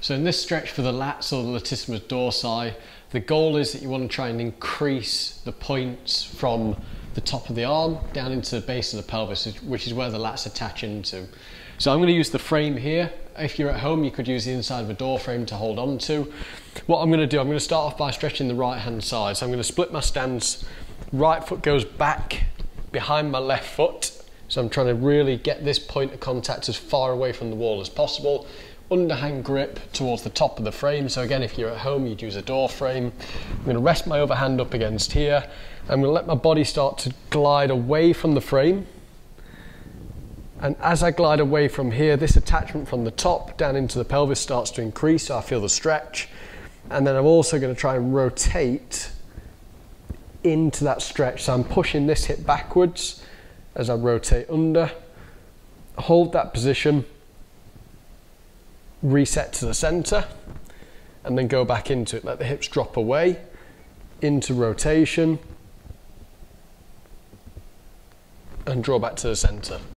So in this stretch for the lats or the latissimus dorsi, the goal is that you want to try and increase the points from the top of the arm down into the base of the pelvis, which is where the lats attach into. So I'm going to use the frame here. If you're at home, you could use the inside of a door frame to hold on to. What I'm going to do, I'm going to start off by stretching the right hand side. So I'm going to split my stance. Right foot goes back behind my left foot. So I'm trying to really get this point of contact as far away from the wall as possible. Underhand grip towards the top of the frame. So again, if you're at home, you'd use a door frame. I'm going to rest my overhand up against here. I'm to let my body start to glide away from the frame. And as I glide away from here, this attachment from the top down into the pelvis starts to increase, so I feel the stretch. And then I'm also going to try and rotate into that stretch. So I'm pushing this hip backwards as I rotate under. Hold that position, reset to the center, and then go back into it. Let the hips drop away, into rotation, and draw back to the center.